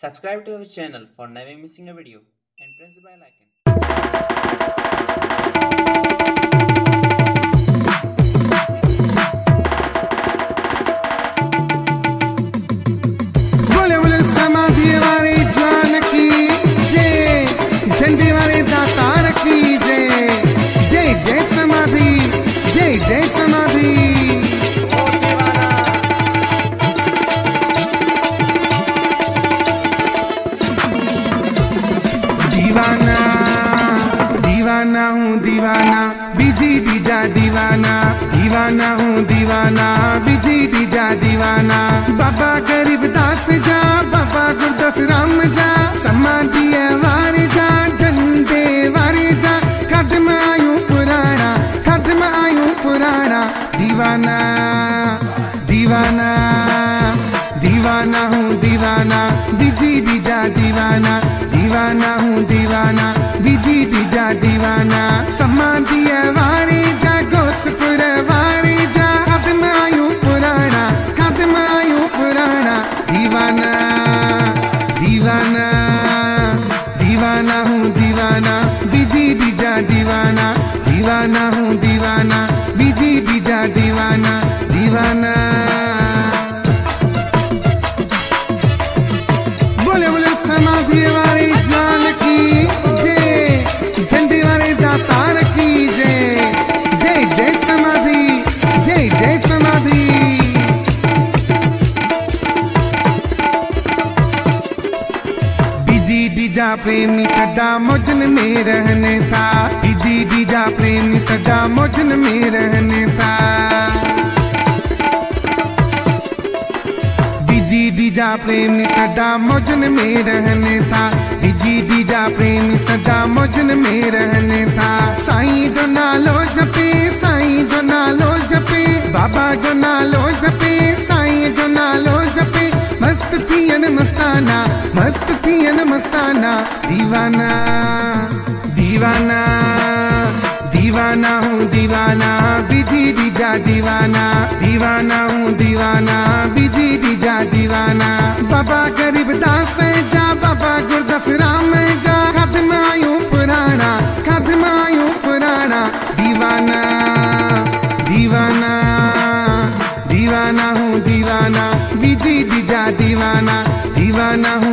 Subscribe to our channel for never missing a video and press the bell icon. बोले बोले दीवाना हूँ, दीवाना, बिज़ी बीजा दीवाना। बाबा गरीब दास जा, बाबा गुरदास राम जा। समाधि वारे जा, झंडे वारे जा। खत्म आयु पुराना खत्म आयु पुराना दीवाना दीवाना दीवाना हूँ, दीवाना। बिज़ी बीजा दीवाना दीवाना हूँ, दीवाना। दीवाना प्रेमी सदा मौजन में रहने था। बिज़ी दीजा प्रेमी सदा मौजन में रहने था। बिज़ी दीजा प्रेमी सदा मौजन में रहने था। बिज़ी दीजा प्रेमी सदा मौजन में रहने था। साईं जो नालो जपे, साईं जो नालो जपे, बाबा जो नालो जपे मस्ताना दीवाना दीवाना दीवाना हूँ दीवाना, बिज़ी दीजा दीवाना दीवाना हूँ दीवाना, बिज़ी दीजा दीवाना। बाबा गरीब दास जा, बाबा गुरदास राम जा। खत्म पुराना खत्म पुराना। दीवाना दीवाना दीवाना हूँ दीवाना, बिज़ी दीजा दीवाना दीवाना हूँ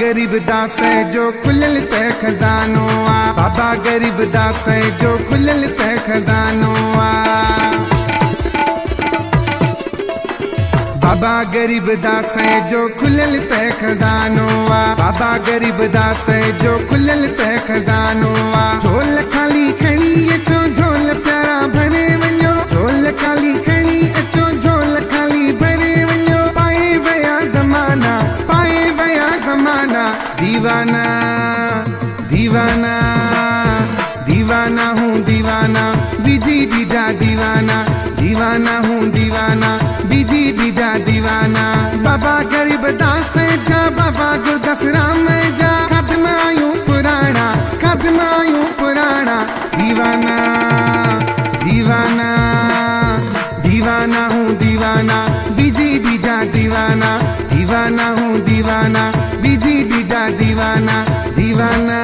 गरीब दास जो खुलल ते खजानो आ। बाबा गरीब दास है जो खुलल ते खजानो आ। बाबा गरीब दास है जो खुलल ते खजानो आ। बाबा गरीब दास जो खुलल ते खजानो आ। झोल खाली खणी अचो दीवाना दीवाना दीवाना हूँ दीवाना, बिज़ी बीजा दीवाना दीवाना हूँ दीवाना, बिज़ी बीजा दीवाना। बाबा गरीब दास जा, बाबा गुरदास राम जा। खत्म पुराना आयु पुराना दीवाना। दीवाना दीवाना।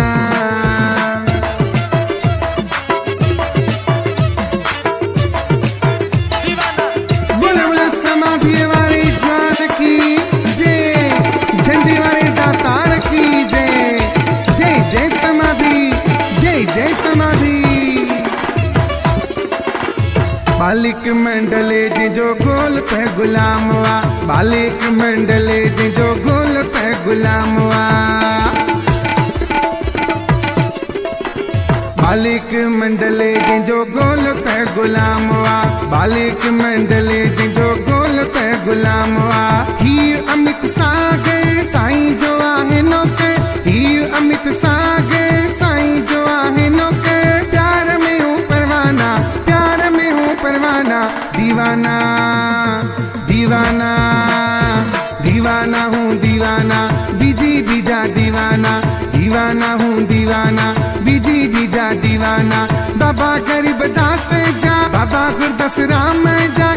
बालिक मंडले जी जो गोल पे गुलाम हुआ। बालिक मंडले जी जो गोल पे गुलाम हुआ। बालिक मंडले जंहिंजो गोल त गुलाम वा बालिक मंडले जंहिंजो गोल त गुलाम वा हीउ अमित सागर साईं जो आहे नौकर। दीवाना हूँ दीवाना, बीजी बीजा दीवाना दीवाना हूँ दीवाना, बीजी बीजा दीवाना। बाबा गरीब दास जा, बाबा गुरदास राम जा